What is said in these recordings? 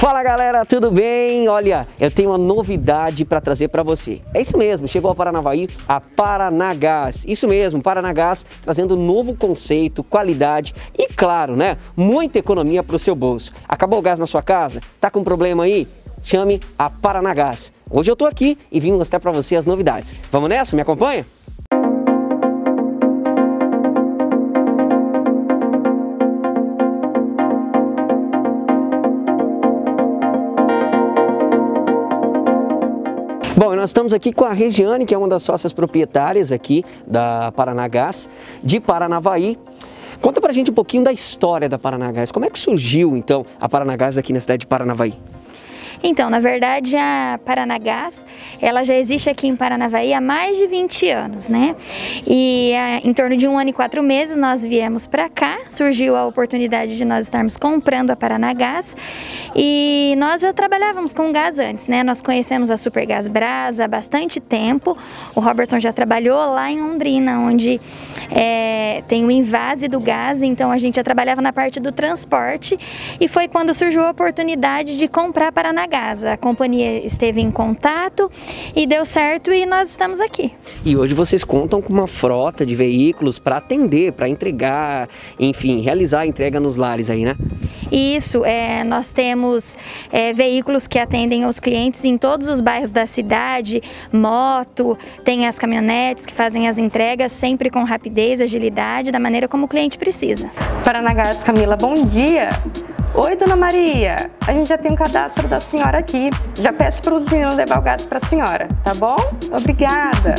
Fala galera, tudo bem? Olha, eu tenho uma novidade para trazer para você. É isso mesmo, chegou a Paranavaí a Paranagás. Isso mesmo, Paranagás trazendo novo conceito, qualidade e claro, né, muita economia para o seu bolso. Acabou o gás na sua casa? Tá com problema aí? Chame a Paranagás. Hoje eu tô aqui e vim mostrar para você as novidades. Vamos nessa? Me acompanha? Nós estamos aqui com a Regiane, que é uma das sócias proprietárias aqui da Paranagás, de Paranavaí. Conta pra gente um pouquinho da história da Paranagás. Como é que surgiu, então, a Paranagás aqui na cidade de Paranavaí? Então, na verdade, a Paranagás, ela já existe aqui em Paranavaí há mais de 20 anos, né? E é, em torno de um ano e quatro meses nós viemos para cá, surgiu a oportunidade de nós estarmos comprando a Paranagás e nós já trabalhávamos com gás antes, né? Nós conhecemos a Supergás Brasa há bastante tempo, o Robertson já trabalhou lá em Londrina, onde é, tem o invase do gás, então a gente já trabalhava na parte do transporte e foi quando surgiu a oportunidade de comprar Paranagás a companhia esteve em contato e deu certo e nós estamos aqui. E hoje vocês contam com uma frota de veículos para atender, para entregar, enfim, realizar a entrega nos lares aí, né? Isso, é, nós temos é, veículos que atendem os clientes em todos os bairros da cidade, moto, tem as caminhonetes que fazem as entregas sempre com rapidez, agilidade, da maneira como o cliente precisa. Paranagás, Camila, bom dia! Oi, dona Maria, a gente já tem um cadastro da senhora aqui. Já peço para os meninos levar o gato para a senhora, tá bom? Obrigada.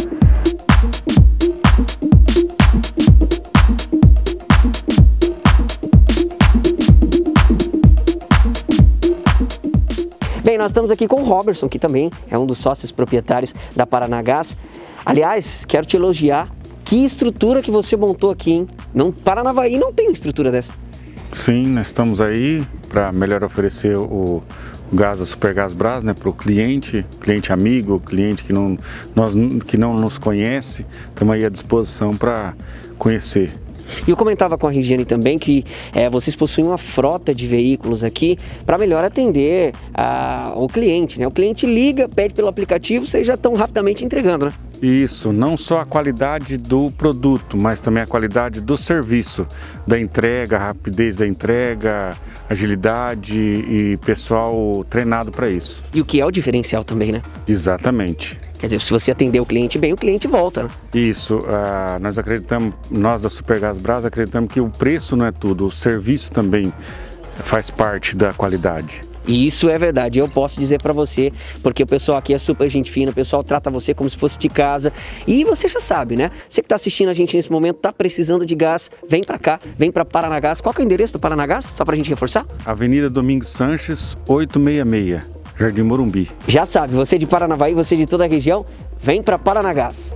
Bem, nós estamos aqui com o Robertson, que também é um dos sócios proprietários da Paranagás. Aliás, quero te elogiar. Que estrutura que você montou aqui, hein? Não, Paranavaí não tem estrutura dessa. Sim, nós estamos aí para melhor oferecer o, gás da Supergás Brás né, para o cliente, cliente amigo, cliente que não, nós, que não nos conhece, estamos aí à disposição para conhecer. E eu comentava com a Regiane também que é, vocês possuem uma frota de veículos aqui para melhor atender a, o cliente. Né? O cliente liga, pede pelo aplicativo, vocês já estão rapidamente entregando, né? Isso, não só a qualidade do produto, mas também a qualidade do serviço, da entrega, a rapidez da entrega, agilidade e pessoal treinado para isso. E o que é o diferencial também, né? Exatamente. Quer dizer, se você atender o cliente bem, o cliente volta. Isso, uh, nós acreditamos, nós da Supergás Brás acreditamos que o preço não é tudo, o serviço também faz parte da qualidade. E isso é verdade, eu posso dizer para você, porque o pessoal aqui é super gente fina, o pessoal trata você como se fosse de casa. E você já sabe, né? Você que está assistindo a gente nesse momento, tá precisando de gás, vem para cá, vem para Paranagás. Qual é o endereço do Paranagás? Só para a gente reforçar? Avenida Domingos Sanches, 866, Jardim Morumbi. Já sabe, você de Paranavaí, você de toda a região, vem para Paranagás.